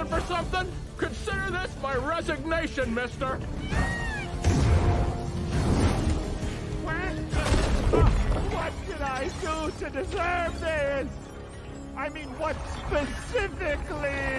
looking for something? Consider this my resignation, mister. What? Uh, what did I do to deserve this? I mean, what specifically?